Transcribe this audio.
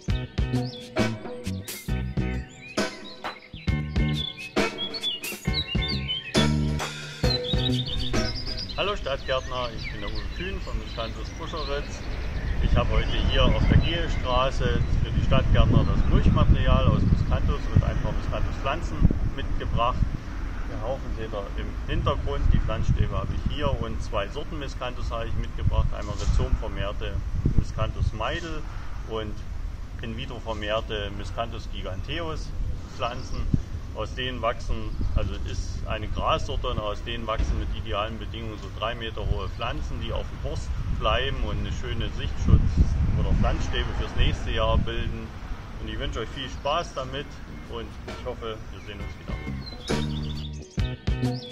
Hallo Stadtgärtner, ich bin der Uwe Kühn von Miscanthus Buscheritz. Ich habe heute hier auf der Gehestraße für die Stadtgärtner das Mulchmaterial aus Miscanthus und ein paar Miscanthus Pflanzen mitgebracht. Der Haufen seht ihr im Hintergrund, die Pflanzstäbe habe ich hier und zwei Sorten Miscanthus habe ich mitgebracht. Einmal Rhizom vermehrte Miscanthus Meidel und in vitro vermehrte Miscanthus giganteus Pflanzen. Aus denen wachsen, also ist eine Grassorte und aus denen wachsen mit idealen Bedingungen so drei Meter hohe Pflanzen, die auf dem Horst bleiben und eine schöne Sichtschutz oder Pflanzstäbe fürs nächste Jahr bilden. Und ich wünsche euch viel Spaß damit und ich hoffe, wir sehen uns wieder.